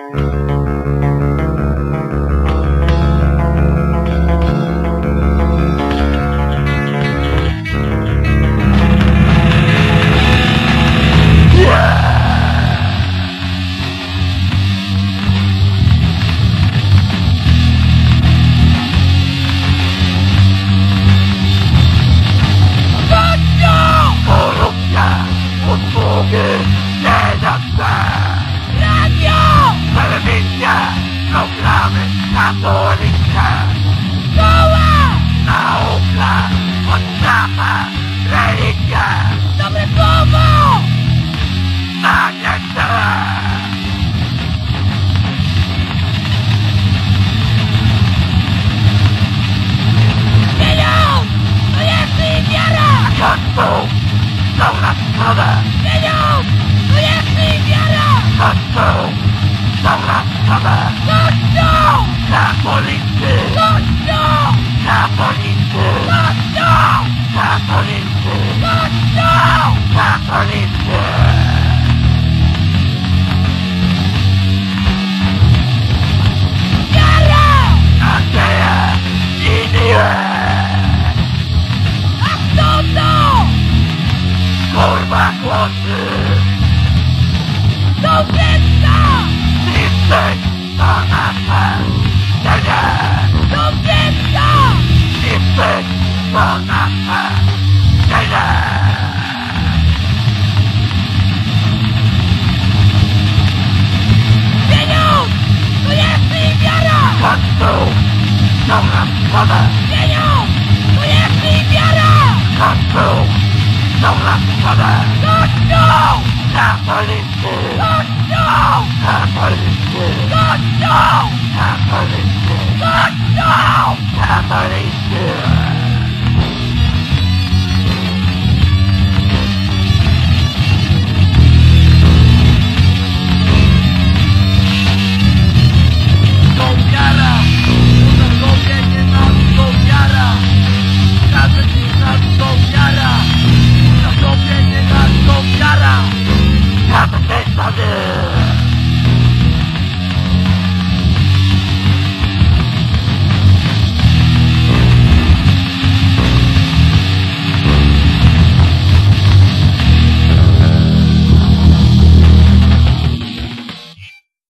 Fuck you! Motherfucker! Programy katoliczne, Szkoła! nauka, podstawa, religia, Dobre słowo! tak jak teraz. vô To jest jej wiara! Kościół, dobra strona, Pieniądz! To jest jej wiara! Kościół, dobra strona, Kościół! Kurwa, chłopcy! Dobra strona, Pieniądz! To jest jej wiara! Tak był! dobra strona, Kościół! katolicy, Kościół! katolicy. Father.